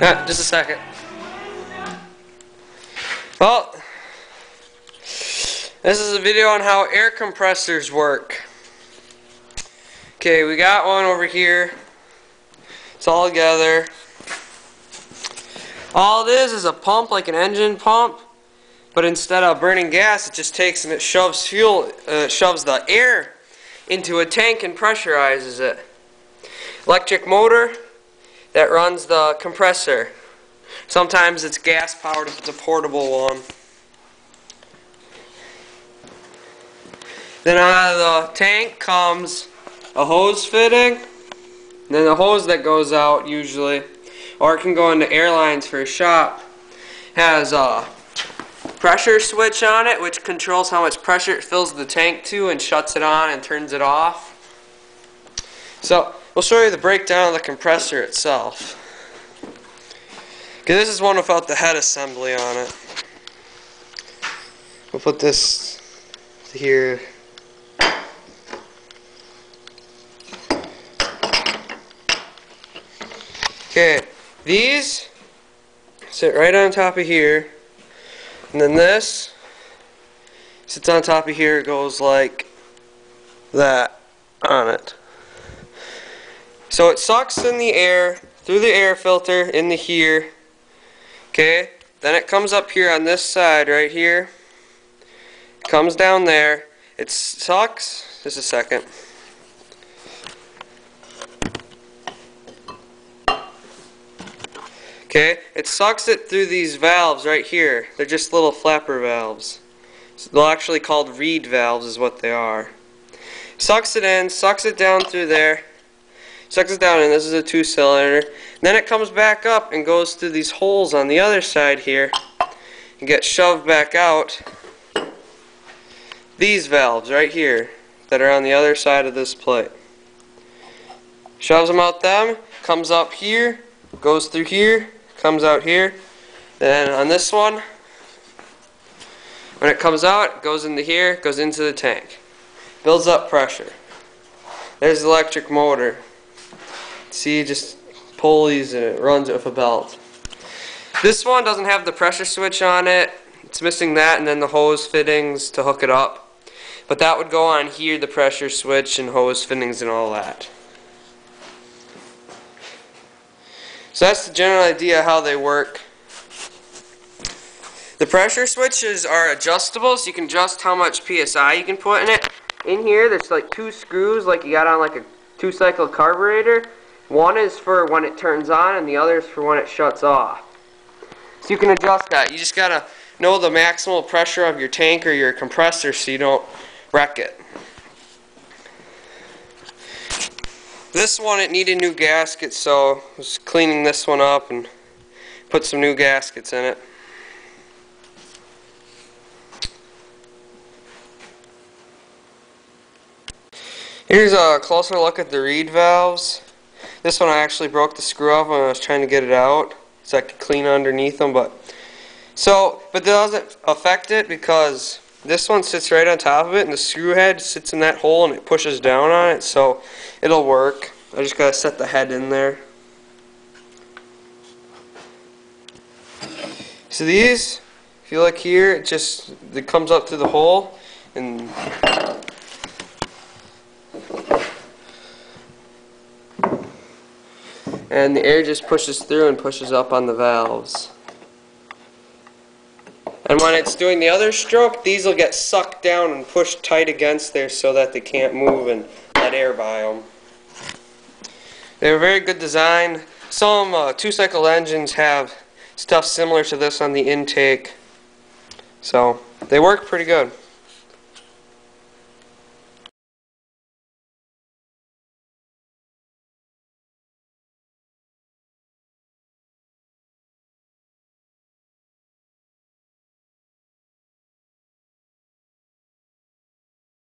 Uh, just a second. Well, this is a video on how air compressors work. Okay, we got one over here. It's all together. All it is is a pump like an engine pump, but instead of burning gas, it just takes and it shoves fuel, uh, shoves the air into a tank and pressurizes it. Electric motor that runs the compressor. Sometimes it's gas powered if it's a portable one. Then out of the tank comes a hose fitting, then the hose that goes out usually, or it can go into airlines for a shop. Has a pressure switch on it which controls how much pressure it fills the tank to and shuts it on and turns it off. So we'll show you the breakdown of the compressor itself. Okay, this is one without the head assembly on it. We'll put this here. Okay, these sit right on top of here. And then this sits on top of here. Goes like that on it. So it sucks in the air through the air filter into here. Okay, then it comes up here on this side right here. Comes down there. It sucks. Just a second. Okay, it sucks it through these valves right here. They're just little flapper valves. They're actually called reed valves is what they are. Sucks it in, sucks it down through there, sucks it down and this is a two cylinder. Then it comes back up and goes through these holes on the other side here and gets shoved back out. These valves right here that are on the other side of this plate. Shoves them out them, comes up here, goes through here, comes out here. Then on this one, when it comes out, goes into here, goes into the tank. Builds up pressure. There's the electric motor. See, just pulleys and it runs with a belt. This one doesn't have the pressure switch on it. It's missing that and then the hose fittings to hook it up. But that would go on here, the pressure switch and hose fittings and all that. So that's the general idea how they work. The pressure switches are adjustable, so you can adjust how much PSI you can put in it. In here, there's like two screws like you got on like a two-cycle carburetor. One is for when it turns on, and the other is for when it shuts off. So you can adjust that. You just gotta know the maximal pressure of your tank or your compressor so you don't wreck it. This one, it needed new gaskets, so I was cleaning this one up and put some new gaskets in it. Here's a closer look at the reed valves. This one I actually broke the screw off when I was trying to get it out so I could clean underneath them, but so, but doesn't affect it because this one sits right on top of it and the screw head sits in that hole and it pushes down on it so it'll work. I just gotta set the head in there. So these, if you look here, it just it comes up to the hole and and the air just pushes through and pushes up on the valves. And when it's doing the other stroke, these will get sucked down and pushed tight against there so that they can't move and let air by them. They're a very good design. Some uh, two-cycle engines have stuff similar to this on the intake. So, they work pretty good.